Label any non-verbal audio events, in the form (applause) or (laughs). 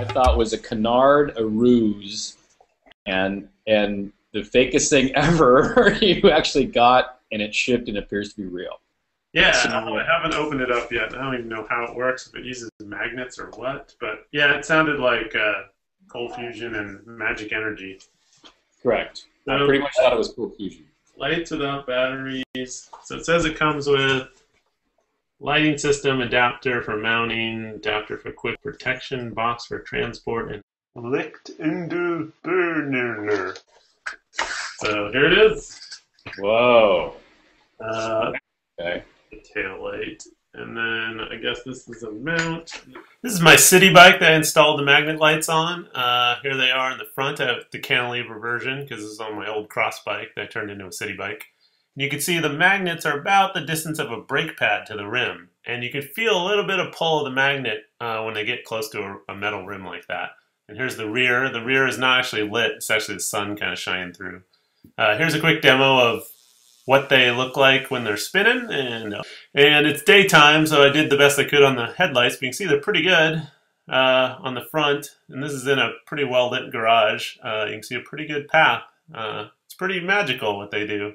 I thought was a canard, a ruse, and and the fakest thing (laughs) ever (laughs) you actually got, and it shipped and appears to be real. Yeah, I haven't opened it up yet. I don't even know how it works, if it uses magnets or what. But yeah, it sounded like uh, cold fusion and magic energy. Correct. So, I pretty much thought it was cold fusion. Lights without batteries. So it says it comes with lighting system, adapter for mounting, adapter for quick protection, box for transport, and licht in the burner. So here it is. Whoa. Uh, okay. Tail light. And then I guess this is a mount. This is my city bike that I installed the Magnic lights on. Uh, here they are in the front. I have the cantilever version because this is on my old cross bike that I turned into a city bike. You can see the magnets are about the distance of a brake pad to the rim. And you can feel a little bit of pull of the magnet uh, when they get close to a, a metal rim like that. And here's the rear. The rear is not actually lit. It's actually the sun kind of shining through. Uh, here's a quick demo of what they look like when they're spinning. And, and it's daytime, so I did the best I could on the headlights. But you can see they're pretty good uh, on the front. And this is in a pretty well lit garage. Uh, you can see a pretty good path. Uh, it's pretty magical what they do.